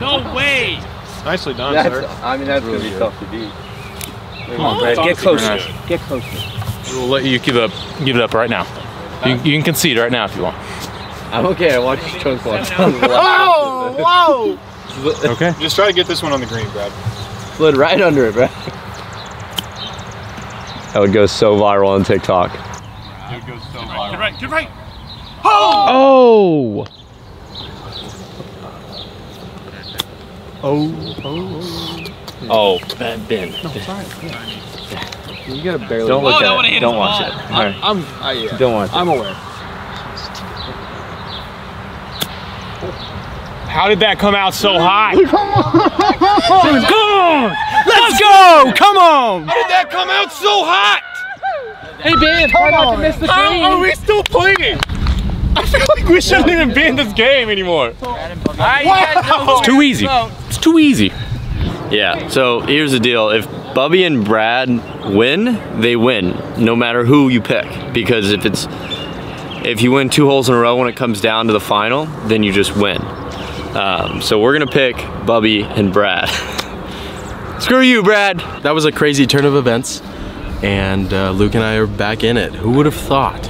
No way! Nicely done, sir. I mean, that's gonna be tough to beat. Come on, Brad. Get closer. Get closer. We'll let you give up. Give it up right now. You, you can concede right now if you want. I'm okay. I watched the choke one. Oh, whoa! Okay. Just try to get this one on the green, Brad. Slid right under it, bro. That would go so viral on TikTok. It would go so viral. Get right, get right! Oh! Oh, oh. oh. Oh. Ben. ben. You gotta barely. Don't look Oh, that at would've it. hit Don't watch ball. it. All right. I'm. I, yeah. Don't watch it. I'm aware. How did that come out so hot? Come on! Let's go! Come on! How did that come out so hot? Hey, Ben, try not to miss the green! How are we still playing? I feel like we shouldn't even be in this game anymore. It's too easy. It's too easy. Yeah, so here's the deal. If Bubby and Brad win, they win, no matter who you pick. Because if it's if you win two holes in a row when it comes down to the final, then you just win. Um, so we're gonna pick Bubby and Brad. Screw you, Brad. That was a crazy turn of events, and uh, Luke and I are back in it. Who would have thought?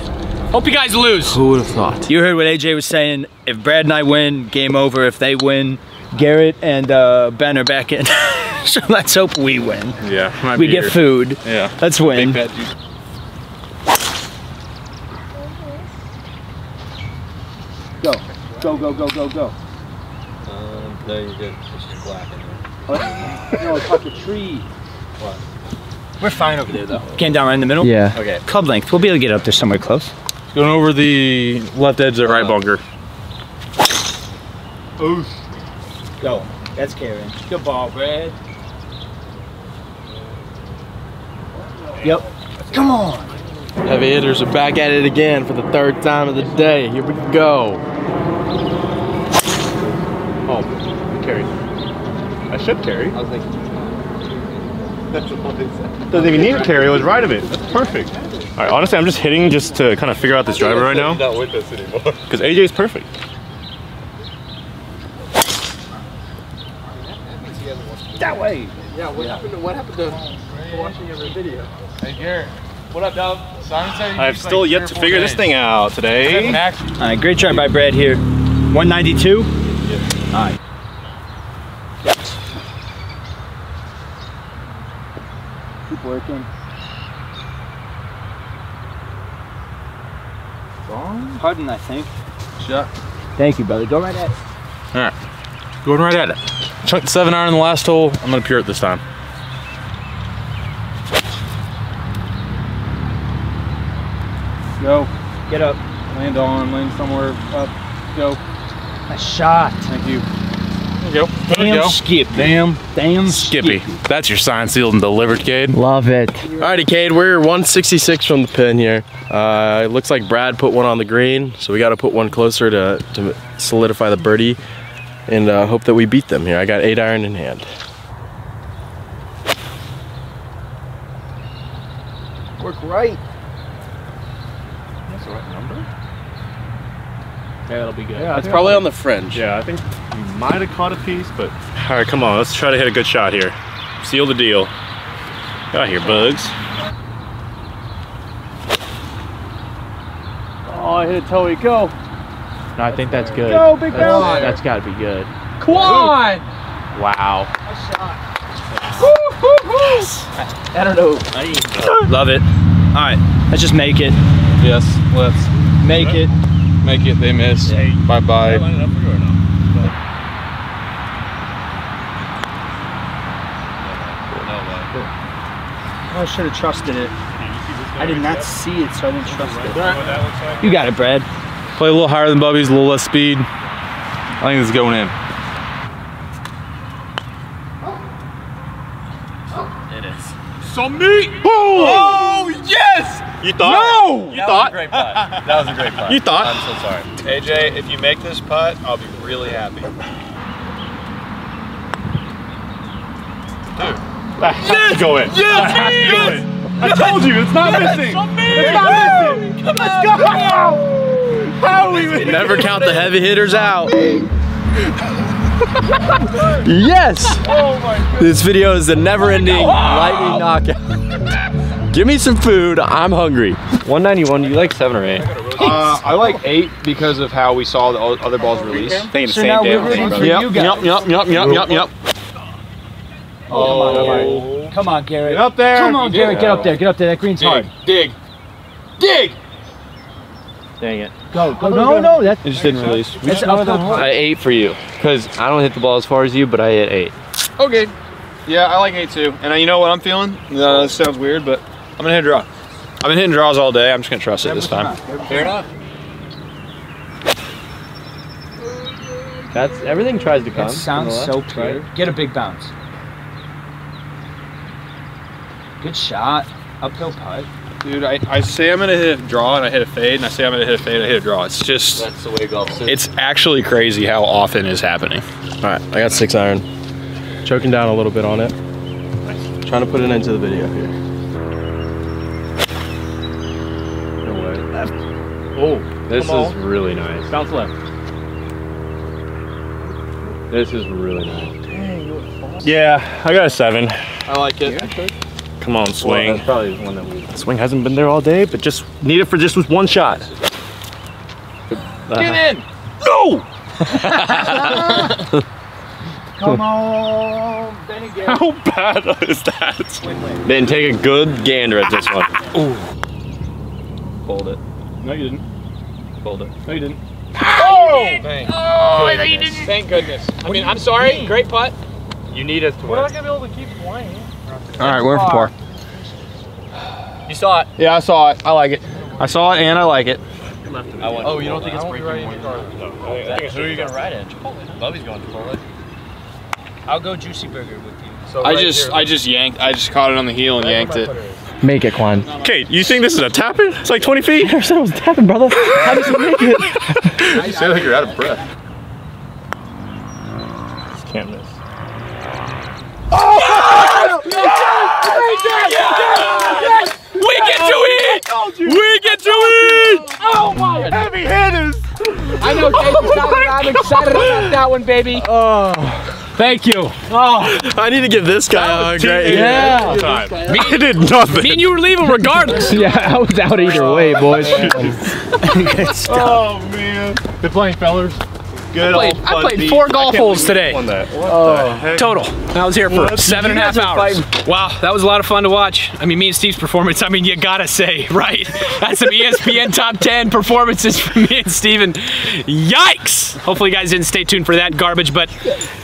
Hope you guys lose. Who would have thought? You heard what AJ was saying. If Brad and I win, game over. If they win, Garrett and uh, Ben are back in. so let's hope we win. Yeah. might We be get here. food. Yeah. Let's win. Big bet, dude. Go. Go, go, go, go, go. Um, no, you're good. It's just black in there. no, it's like a tree. What? We're fine over there, though. Came down right in the middle? Yeah. Okay. Club length. We'll be able to get up there somewhere close. Going over the left edge of the right bunker. Go. That's carrying. Good ball, Brad. Yep. Come on. Heavy hitters are back at it again for the third time of the day. Here we go. Oh, carry. I should carry. I was thinking. Doesn't even need to carry. It was right of it. That's perfect. All right. Honestly, I'm just hitting just to kind of figure out this driver right now Not with us anymore. because AJ's perfect. That way. Yeah, what happened to, what happened to watching every video? Hey Garrett. What up, dog? Simon I've still like, yet to four figure this thing out Is that an today. All right, great try by Brad here. 192. All right. Keep working. Pardon, I think. Shot. Thank you, brother. Go right at it. All right. Going right at it. Chunked seven iron in the last hole. I'm gonna pure it this time. Go. Get up. Land on, land somewhere up. Go. A shot. Thank you. There you go. There you Damn go. Skip. Damn. Damn Skippy. That's your sign sealed and delivered, Cade. Love it. Alrighty, Cade, we're 166 from the pin here. Uh, it looks like Brad put one on the green, so we got to put one closer to, to solidify the birdie and uh, hope that we beat them here. I got eight iron in hand. Work right. That's the right number. Yeah, that'll be good. Yeah, It's probably on the fringe. Yeah, I think we might have caught a piece, but all right, come on, let's try to hit a good shot here. Seal the deal. Get out here, bugs. Oh, I hit a toey. Go. No, I think that's good. Go, big that's, bounce. that's got to be good. Come on. Wow. I don't know. I Love it. All right, let's just make it. Yes, let's Make it. make it. They miss. Bye bye. Oh, I should have trusted it. I did not see it, so I didn't trust it. You got it, Brad. Play a little higher than Bubby's, a little less speed. I think this is going in. It is. Some meat! Oh, oh yes! You thought? No! You thought? Great putt. That was a great putt. You thought? I'm so sorry. AJ, if you make this putt, I'll be really happy. Dude, Yes! Go in. Yes! Go in. I told you, it's not missing. It's not missing. Come Let's go! How we Never count the heavy hitters out. yes! Oh This video is the never-ending lightning knockout. Give me some food. I'm hungry. 191, do you like seven or eight? Uh, I like eight because of how we saw the other balls release. Thinking the So same now damn we're thing, rooting Yep, you yep, yep, yep, yep, yep, yep. Oh, come on, Garrett. Get up there. Come on, You Garrett. Get up there. Get up there. That green's hard. Dig. Dig. Dig. Dang it. Go, go. No, no. That, It just didn't release. that's uphill putt. I eight for you, because I don't hit the ball as far as you, but I hit eight. Okay. Yeah, I like eight too. And uh, you know what I'm feeling? No, this sounds weird, but I'm gonna hit a draw. I've been hitting draws all day. I'm just gonna trust it this time. Fair enough. That's everything tries to come. It sounds from so left, pure. Get a big bounce. Good shot. Uphill putt. Dude, I, I say I'm gonna hit a draw and I hit a fade, and I say I'm gonna hit a fade and I hit a draw. It's just, That's the way golf is. it's actually crazy how often is happening. All right, I got six iron. Choking down a little bit on it. Trying to put an end to the video here. No way. Left. Oh, this is really nice. Bounce left. This is really nice. Yeah, I got a seven. I like it. Come on, Well, swing. that's probably one that we. Swing hasn't been there all day, but just need it for just with one shot. Get in! No! Come on, Benny Garrett. How bad is that? Then take a good gander at this one. Fold it. No, you didn't. Fold it. No, you didn't. Oh! oh, I thought you didn't. Thank goodness. I mean, I'm sorry. Great putt. You need us to win. We're not gonna be able to keep playing. All right, we're in for par. You saw it. Yeah, I saw it. I like it. I saw it and I like it. Oh, you don't think it's breaking point? Who are you gonna ride in? Bubby's going to Chipotle. I'll go Juicy Burger with you. So I right just, here. I just yanked. I just caught it on the heel and yanked it. Make it, Kwon. Cade, you think this is a tapping? It's like 20 feet. I said it was tapping, brother. How does he make it? You sound like you're out of breath. Can't miss. We get to eat. We get to eat. Oh my heavy hitters. I know Jason's excited. Oh I'm excited about that one, baby. Oh. Thank you. Oh, I need to give this guy a hug right. Yeah. Time. I did nothing. Me and you were leaving regardless. Yeah, I was out either way, boys. Oh man. Good playing, fellers. Good I played, I played four golf holes today. Won that. What the oh. heck? Total. I was here for seven and a half hours. Wow, that was a lot of fun to watch. I mean, me and Steve's performance, I mean, you gotta say, right? That's some ESPN top 10 performances from me and Steven. Yikes! Hopefully, you guys didn't stay tuned for that garbage, but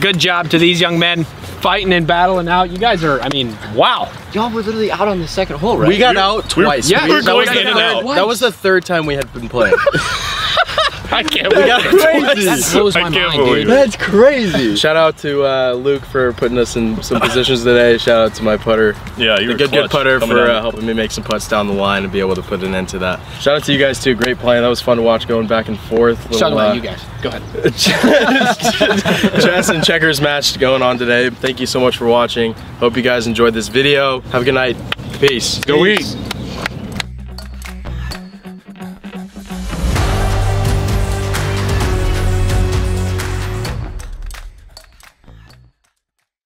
good job to these young men fighting and battling out. You guys are, I mean, wow. Y'all were literally out on the second hole, right? We got out twice. yeah, We- we were that, was going in and out. that was the third time we had been playing. I can't believe got crazy. That blows my I can't mind, believe dude. it. That's crazy. Shout out to uh, Luke for putting us in some positions today. Shout out to my putter. Yeah, you the were good, clutch good putter coming for uh, helping me make some putts down the line and be able to put an end to that. Shout out to you guys too. Great playing. That was fun to watch going back and forth. Let's talk about you guys. Go ahead. Chess and checkers match going on today. Thank you so much for watching. Hope you guys enjoyed this video. Have a good night. Peace. Go eat.